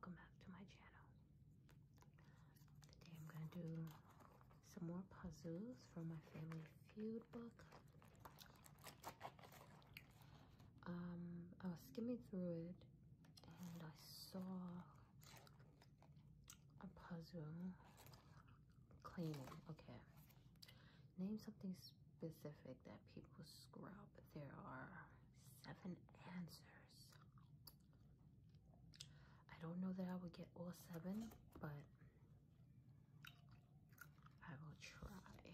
welcome back to my channel. Today I'm gonna do some more puzzles from my Family Feud book. Um, I was skimming through it and I saw a puzzle cleaning. Okay. Name something specific that people scrub. There are seven answers. I don't know that I would get all seven, but I will try. Okay.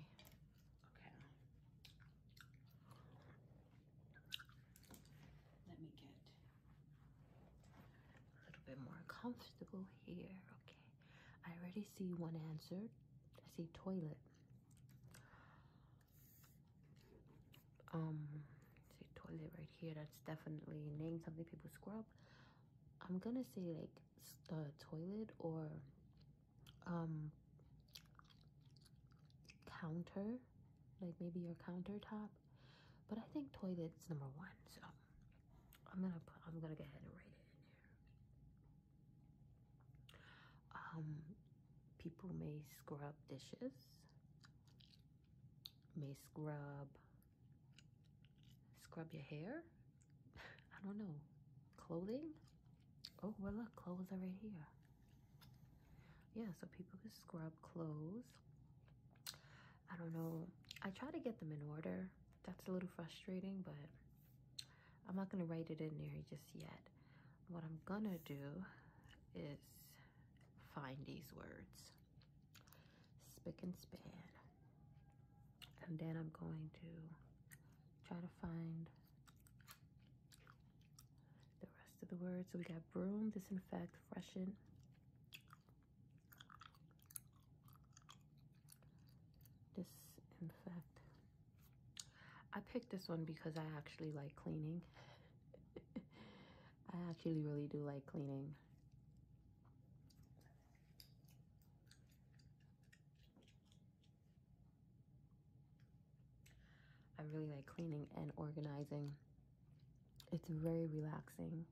Let me get a little bit more comfortable here. Okay. I already see one answer. I see toilet. Um, see toilet right here. That's definitely name something people scrub. I'm gonna say like the toilet or um counter, like maybe your countertop. But I think toilet's number one, so I'm gonna put, I'm gonna go ahead and write it in here. Um, people may scrub dishes, may scrub scrub your hair. I don't know, clothing. Oh, well, look, clothes are right here. Yeah, so people can scrub clothes. I don't know. I try to get them in order. That's a little frustrating, but I'm not going to write it in there just yet. What I'm going to do is find these words. Spick and span. And then I'm going to try to find So we got broom, disinfect, freshen. Disinfect. I picked this one because I actually like cleaning. I actually really do like cleaning. I really like cleaning and organizing. It's very relaxing.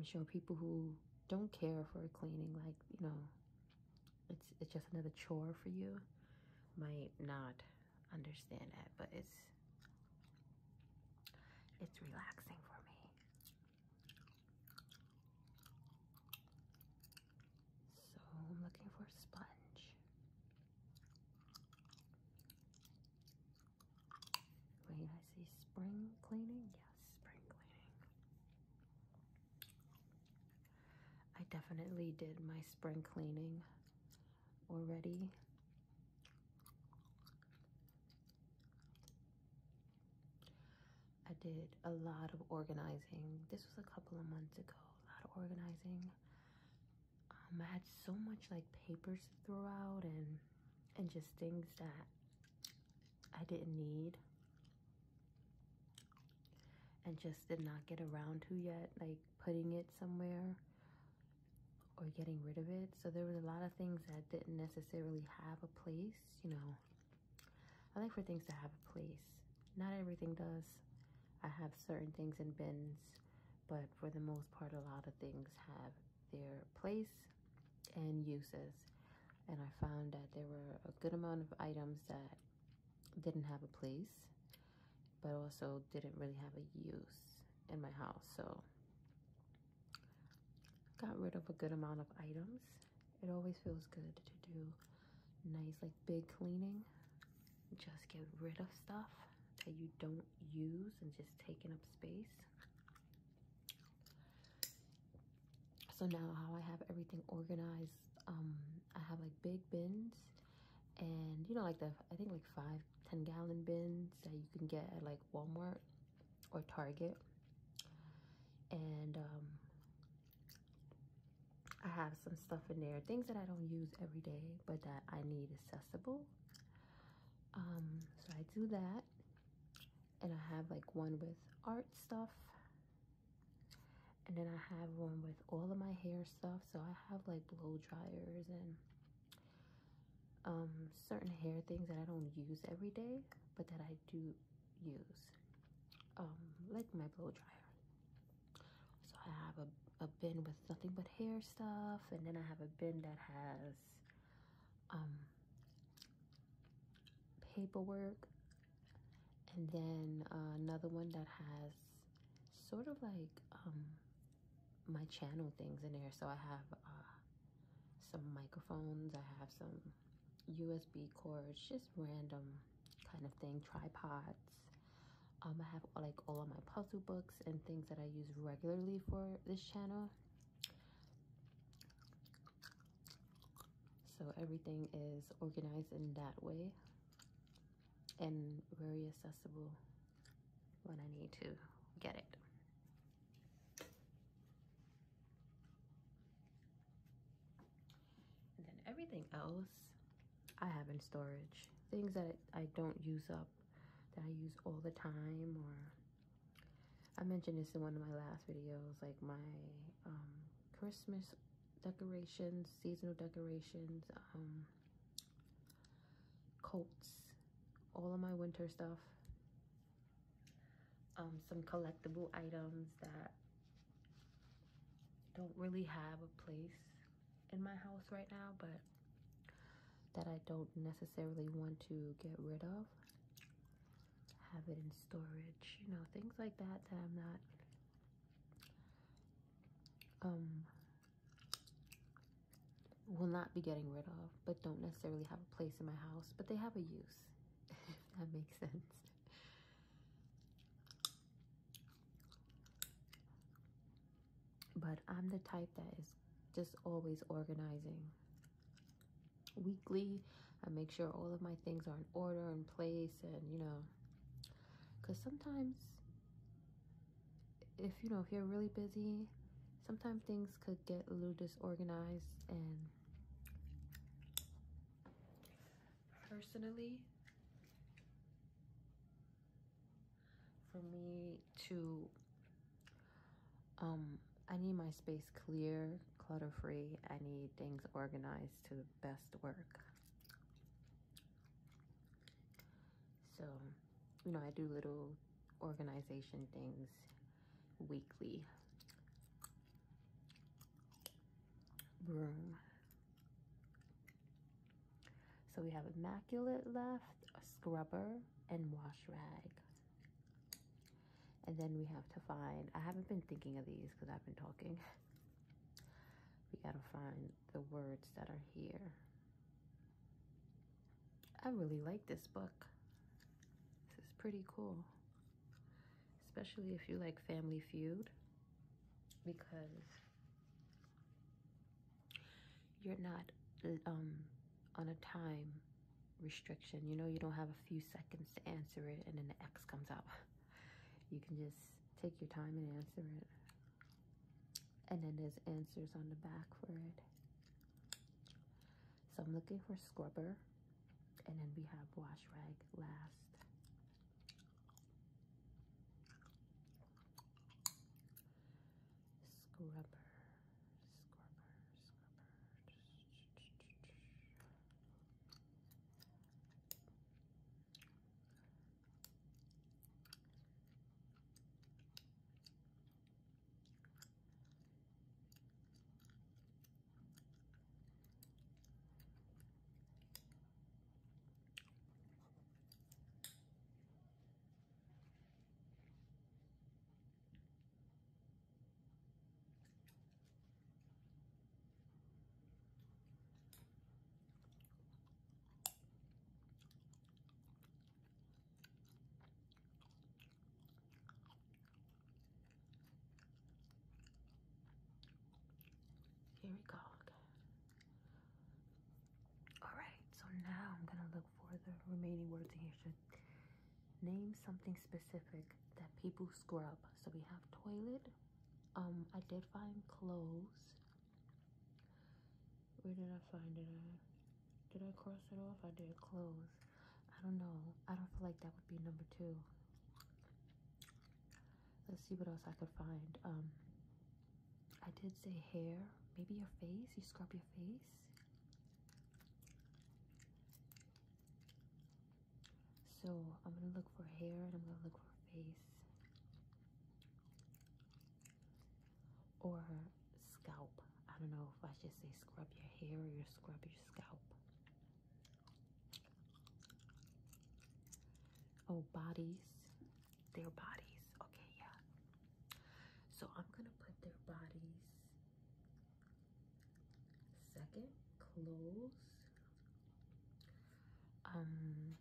I'm sure people who don't care for cleaning, like, you know, it's it's just another chore for you, might not understand that, but it's it's relaxing for me. So I'm looking for a sponge. Wait, I see spring cleaning. Yes, spring cleaning. I definitely did my spring cleaning already. I did a lot of organizing. This was a couple of months ago. A lot of organizing. Um, I had so much like papers to throw out and and just things that I didn't need and just did not get around to yet, like putting it somewhere or getting rid of it. So there was a lot of things that didn't necessarily have a place, you know. I like for things to have a place. Not everything does. I have certain things in bins, but for the most part, a lot of things have their place and uses. And I found that there were a good amount of items that didn't have a place, but also didn't really have a use in my house. So got rid of a good amount of items. It always feels good to do nice like big cleaning. Just get rid of stuff that you don't use and just taking up space. So now how I have everything organized, um, I have like big bins and you know like the, I think like five, 10 gallon bins that you can get at like Walmart or Target. And um, I have some stuff in there, things that I don't use every day, but that I need accessible. Um, so I do that. And I have like one with art stuff. And then I have one with all of my hair stuff. So I have like blow dryers and um, certain hair things that I don't use every day, but that I do use. um, like my blow dryer. So I have a, a bin with nothing but hair stuff, and then I have a bin that has um, paperwork, and then uh, another one that has sort of like um, my channel things in there. So I have uh, some microphones, I have some USB cords, just random kind of thing, tripods. Um, I have like all of my puzzle books and things that I use regularly for this channel. So everything is organized in that way and very accessible when I need to get it. And then everything else I have in storage. Things that I don't use up, that I use all the time, or I mentioned this in one of my last videos, like my um, Christmas decorations, seasonal decorations, um, coats, all of my winter stuff, um, some collectible items that don't really have a place in my house right now, but that I don't necessarily want to get rid of. Have it in storage, you know, things like that that I'm not um will not be getting rid of, but don't necessarily have a place in my house, but they have a use, if that makes sense. But I'm the type that is just always organizing. Weekly, I make sure all of my things are in order and place and, you know, because sometimes if, you know, if you're really busy, sometimes things could get a little disorganized and personally for me to um I need my space clear, clutter free. I need things organized to the best work. So, you know, I do little organization things weekly. Broom. So we have immaculate left, a scrubber, and wash rag. And then we have to find, I haven't been thinking of these because I've been talking. We gotta find the words that are here. I really like this book. Pretty cool. Especially if you like Family Feud. Because you're not um, on a time restriction. You know, you don't have a few seconds to answer it and then the X comes out. You can just take your time and answer it. And then there's answers on the back for it. So I'm looking for scrubber. And then we have wash rag last. Scrubber. Here we go. Alright, so now I'm gonna look for the remaining words in here. Should name something specific that people scrub. So we have toilet. Um, I did find clothes. Where did I find it? Did I cross it off? I did clothes. I don't know. I don't feel like that would be number two. Let's see what else I could find. Um, I did say hair maybe your face, you scrub your face. So I'm gonna look for hair and I'm gonna look for face or scalp. I don't know if I should say scrub your hair or scrub your scalp. Oh, bodies, their bodies. Okay, yeah. So I'm gonna put their bodies second. Clothes. Um,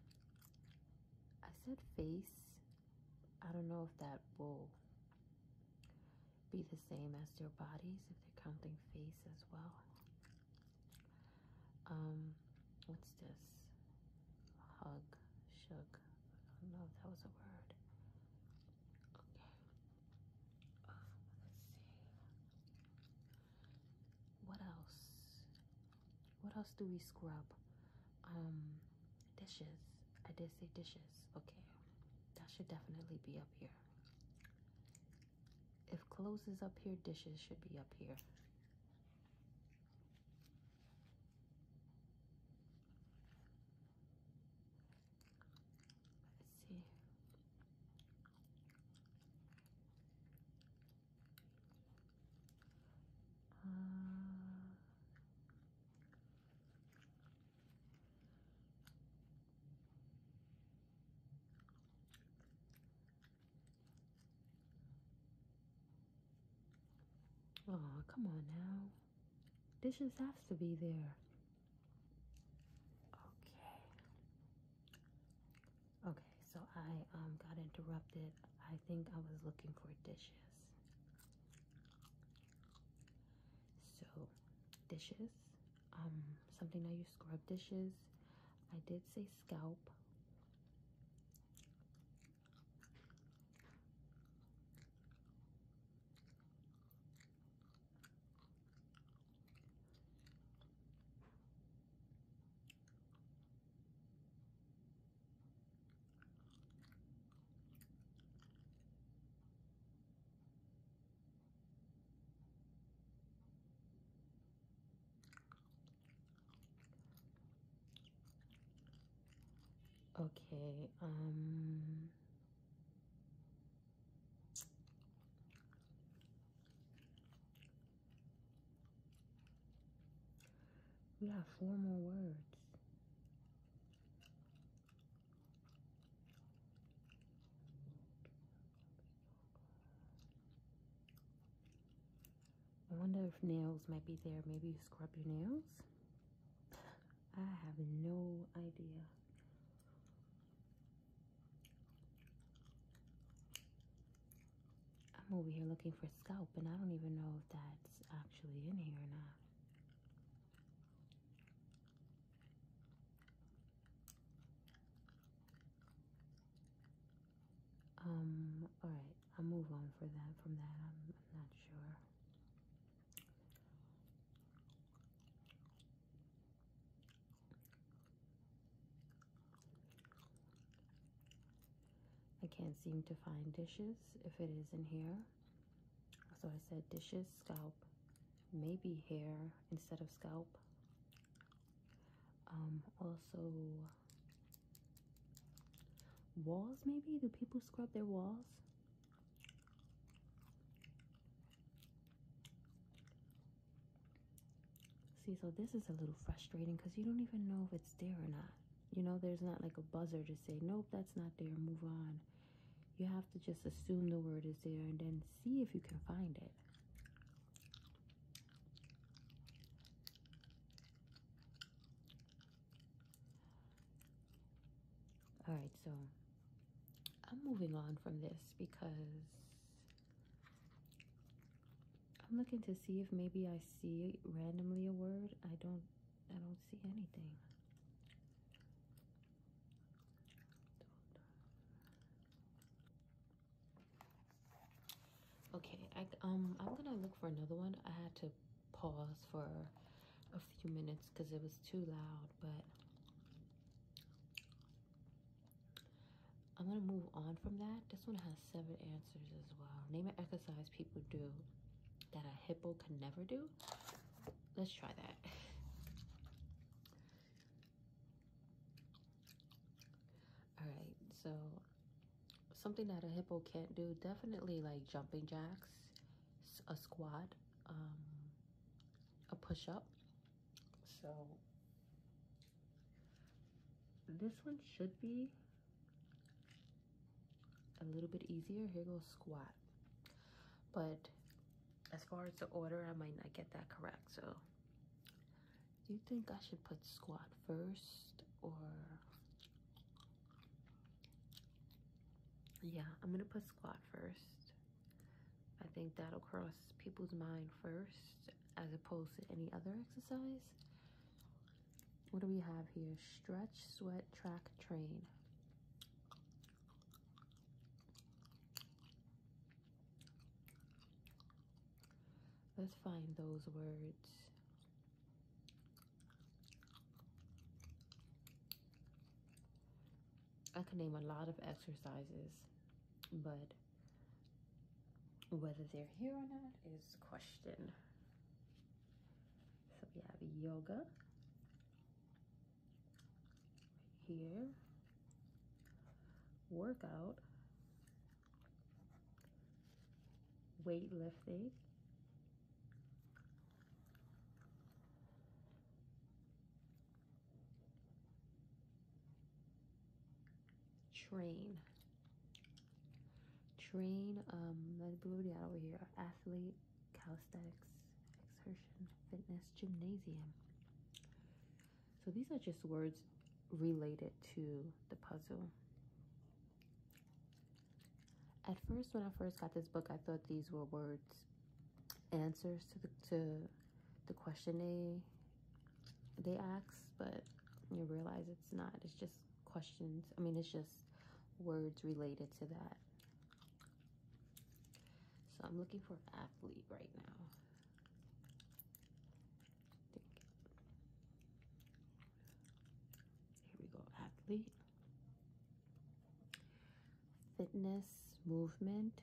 I said face. I don't know if that will be the same as their bodies if they're counting face as well. Um, what's this? Hug, shug. I don't know if that was a word. Okay. Oh, let's see. What else? What do we scrub? Um, dishes. I did say dishes. Okay. That should definitely be up here. If clothes is up here, dishes should be up here. Let's see. Uh, Oh, come on now. Dishes has to be there. Okay. Okay, so I um got interrupted. I think I was looking for dishes. So, dishes. Um, something that you scrub dishes. I did say scalp. Okay, um we have four more words. I wonder if nails might be there. Maybe you scrub your nails? I have no idea. I'm over here looking for scalp, and I don't even know if that's actually in here or not. Um, alright, I'll move on for that from that. I'm, I'm not sure. I can't seem to find dishes if it is in here. So I said dishes, scalp, maybe hair instead of scalp. Um, also, walls maybe? Do people scrub their walls? See, so this is a little frustrating because you don't even know if it's there or not. You know, there's not like a buzzer to say, nope, that's not there, move on. You have to just assume the word is there and then see if you can find it. All right, so I'm moving on from this because I'm looking to see if maybe I see randomly a word. I don't I don't see anything. Okay, I um I'm gonna look for another one. I had to pause for a few minutes because it was too loud, but I'm gonna move on from that. This one has seven answers as well. Name an exercise people do that a hippo can never do. Let's try that. All right, so something that a hippo can't do, definitely like jumping jacks. a squat, um, a push-up. So this one should be a little bit easier. Here goes squat. But as far as the order, I might not get that correct. So do you think I should put squat first or yeah, I'm gonna put squat first. I think that'll cross people's mind first as opposed to any other exercise. What do we have here? Stretch, sweat, track, train. Let's find those words. I can name a lot of exercises, but whether they're here or not is question. So we have yoga here, workout, weightlifting, train. Train, um, what do we got over here? Athlete, calisthenics, exertion, fitness, gymnasium. So these are just words related to the puzzle. At first, when I first got this book, I thought these were words, answers to the to the question they they asked, but you realize it's not. It's just questions. I mean, it's just words related to that. So I'm looking for athlete right now. Here we go, athlete. Fitness, movement.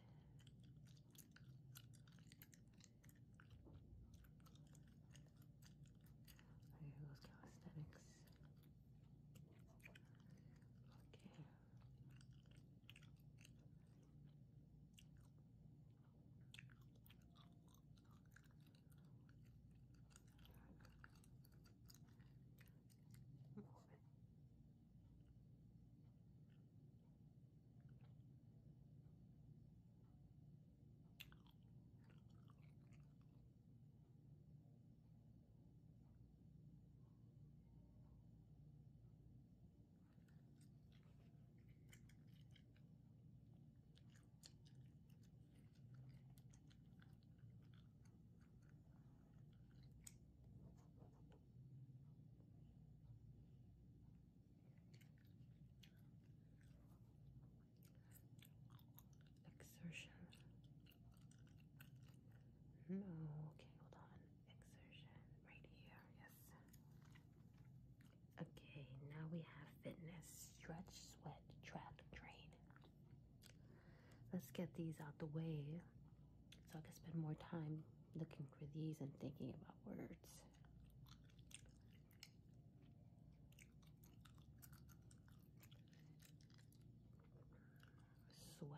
exertion. No, okay, hold on. Exertion right here, yes. Okay, now we stretch, sweat, track, train. Let's get these out the way so I can spend more time looking for these and thinking about words. Sweat.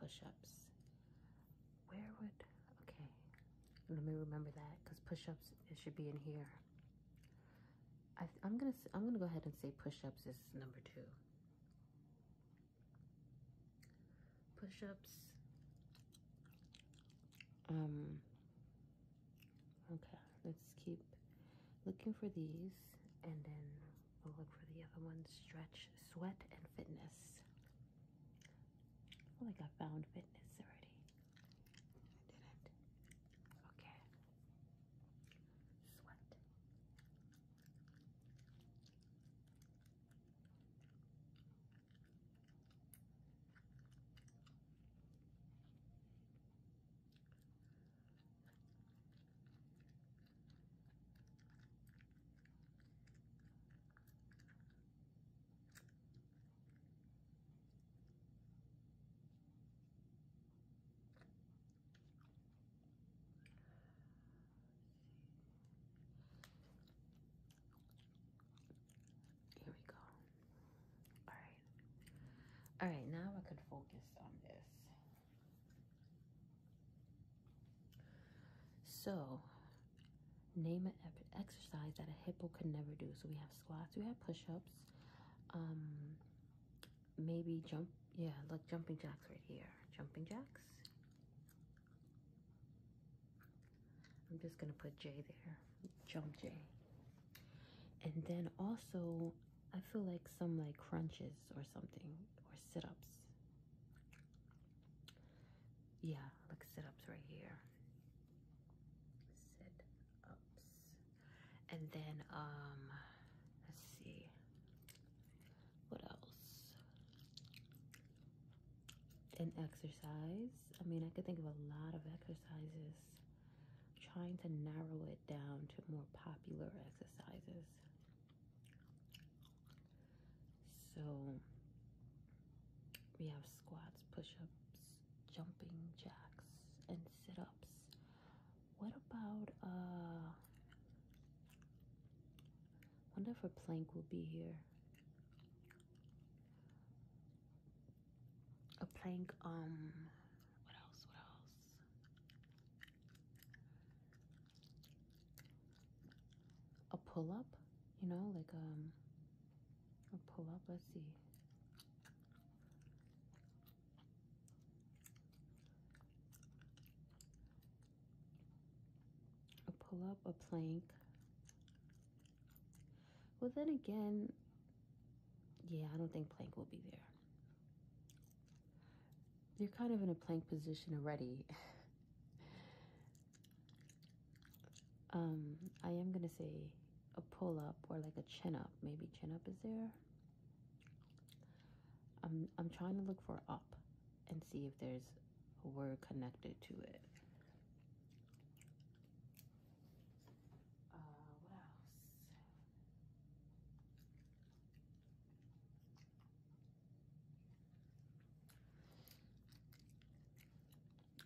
Push-ups. Where would, okay. Let me remember that because push-ups, it should be in here. I, I'm gonna I'm gonna go ahead and say push-ups is number two. Push-ups. Um. Okay, let's keep looking for these, and then we'll look for the other ones: stretch, sweat, and fitness. I feel like I found fitness All right, now I could focus on this. So, name an exercise that a hippo could never do. So we have squats, we have push-ups, um, maybe jump, yeah, like jumping jacks right here. Jumping jacks. I'm just gonna put J there, jump J. And then also, I feel like some like crunches or something, sit-ups. Yeah, like sit-ups right here. Sit-ups. And then, um, let's see. What else? An exercise. I mean, I could think of a lot of exercises. trying to narrow it down to more popular exercises. So we have squats, push-ups, jumping jacks, and sit-ups. What about uh wonder if a plank will be here. A plank, um what else? What else? A pull-up, you know, like um a pull-up, let's see. A pull-up, a plank. Well, then again, yeah, I don't think plank will be there. You're kind of in a plank position already. um, I am going to say a pull up or like a chin up. Maybe chin up is there. I'm, I'm trying to look for up and see if there's a word connected to it.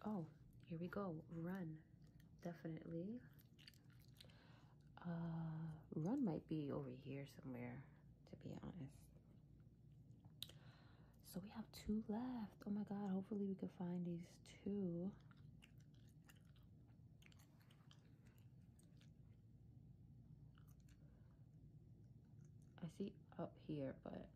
Oh, here we go. Run. Definitely. Uh, run might be over here somewhere, to be honest. So we have two left. Oh my god, hopefully we can find these two. I see up here, but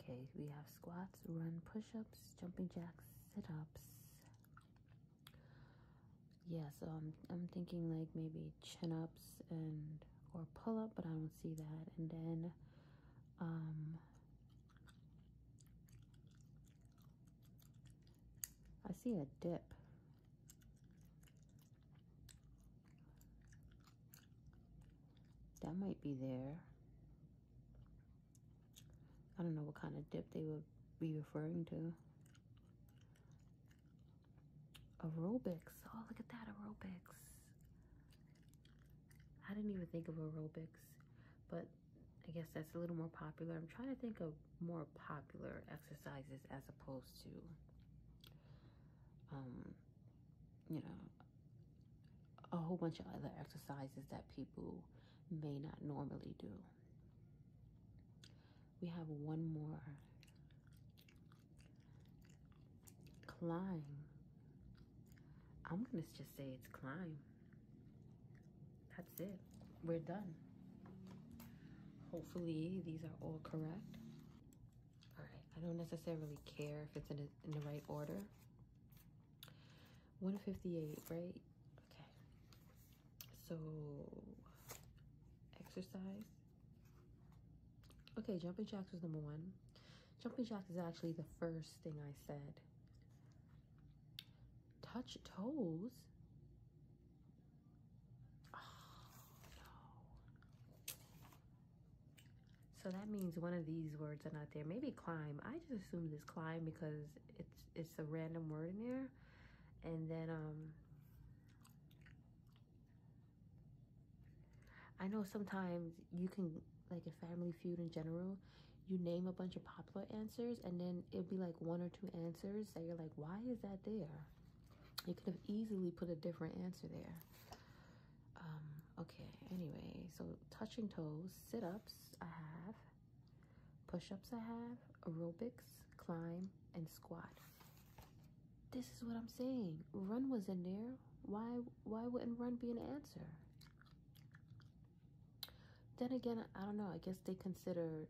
okay, we have squats, run, push-ups, jumping jacks, sit-ups. Yeah, so I'm I'm thinking like maybe chin-ups and or pull-up, but I don't see that. And then um I see a dip. That might be there. I don't know what kind of dip they would be referring to. Aerobics. Oh, look at that, aerobics. I didn't even think of aerobics, but I guess that's a little more popular. I'm trying to think of more popular exercises as opposed to, um, you know, a whole bunch of other exercises that people may not normally do. We have one more. Climb. I'm to just say it's climb. That's it. We're done. Hopefully these are all correct. All right. I don't necessarily care if it's in, a, in the right order. 158, right? Okay. So, exercise. Okay, jumping jacks was number one. Jumping jacks is actually the first thing I said. Touch toes? Oh. So that means one of these words are not there. Maybe climb. I just assumed it's climb because it's it's a random word in there. And then um I know sometimes you can, like a Family Feud in general, you name a bunch of popular answers and then it'll be like one or two answers that you're like, why is that there? You could have easily put a different answer there. Um, okay, anyway, so touching toes, sit-ups I have, push-ups I have, aerobics, climb, and squat. This is what I'm saying. Run was in there. Why why wouldn't run be an answer? Then again, I don't know. I guess they consider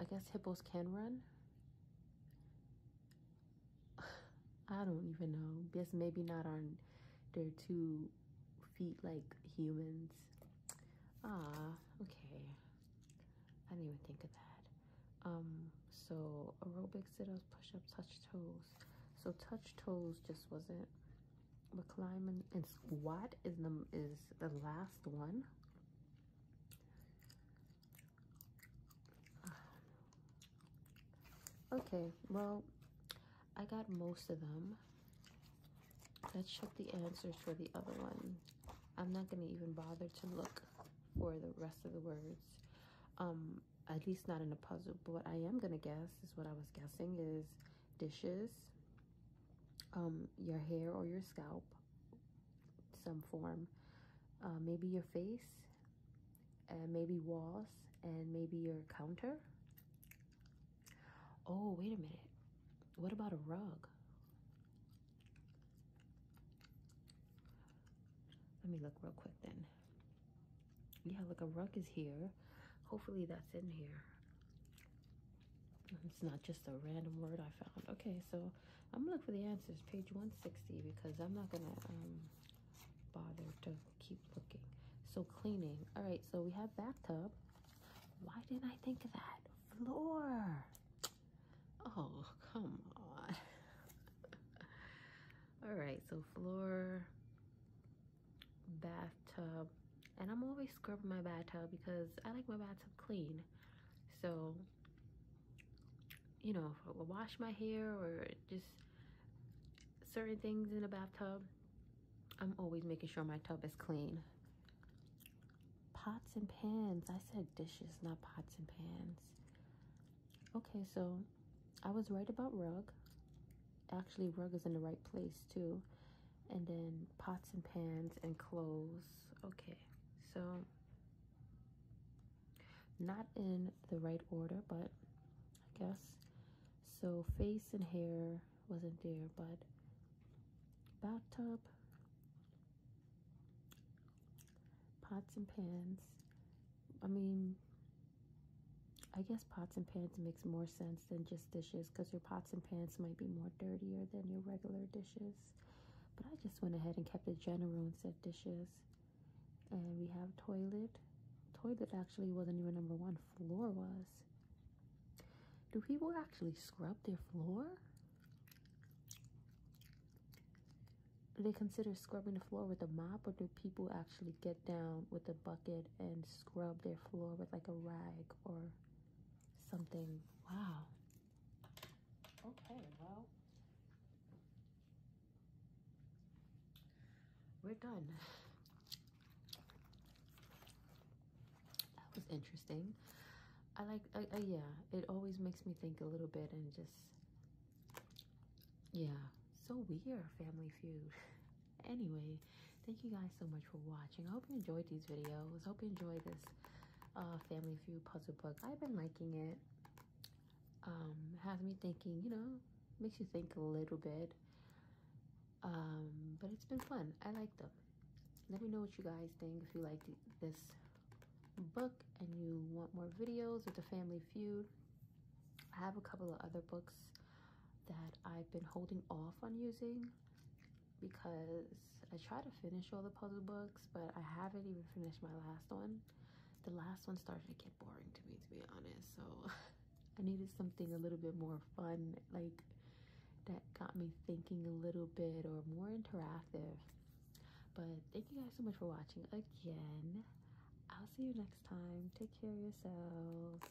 I guess hippos can run. I don't even know. Guess maybe not on their two feet like humans. Ah, okay. I didn't even think of that. Um, so aerobic sit-ups, push-ups, touch toes. So touch toes just wasn't. But climbing and squat is the is the last one. Okay, well, I got most of them. Let's check the answers for the other one. I'm not going to even bother to look for the rest of the words. Um, at least not in a puzzle. But what I am going to guess is what I was guessing is dishes, um, your hair or your scalp, some form, uh, maybe your face, and maybe walls, and maybe your counter. Oh, wait a minute. What about a rug? Let me look real quick then. Yeah, look, a rug is here. Hopefully that's in here. It's not just a random word I found. Okay, so I'm gonna look for the answers, page 160, because I'm not gonna um, bother to keep looking. So cleaning. All right, so we have bathtub. Why didn't I think of that? Floor. Oh, come on. All right, so floor, bathtub, and I'm always scrubbing my bathtub because I like my bathtub clean. So, you know, if I wash my hair or just certain things in the bathtub, I'm always making sure my tub is clean. Pots and pans. I said dishes, not pots and pans. Okay, so I was right about rug. Actually, rug is in the right place too. And then pots and pans and clothes. Okay, so not in the right order, but I guess. So face and hair wasn't there, but bathtub, pots and pans. I mean, I guess pots and pans makes more sense than just dishes because your pots and pans might be more dirtier than your regular dishes. But I just went ahead and kept it general and said dishes. And we have toilet. Toilet actually wasn't even number one. Floor was. Do people actually scrub their floor? Do they consider scrubbing the floor with a mop or do people actually get down with a bucket and scrub their floor with like a rag or something. Wow. Okay, well, we're done. That was interesting. I like, I, I, yeah, it always makes me think a little bit and just, yeah, so weird, Family Feud. anyway, thank you guys so much for watching. I hope you enjoyed these videos. I hope you enjoyed this uh, Family Feud puzzle book. I've been liking it. Um, has me thinking, you know, makes you think a little bit. Um, but it's been fun. I like them. Let me know what you guys think if you like this book and you want more videos with the Family Feud. I have a couple of other books that I've been holding off on using because I try to finish all the puzzle books, but I haven't even finished my last one the last one started to get boring to me, to be honest. So I needed something a little bit more fun, like that got me thinking a little bit or more interactive. But thank you guys so much for watching again. I'll see you next time. Take care of yourselves.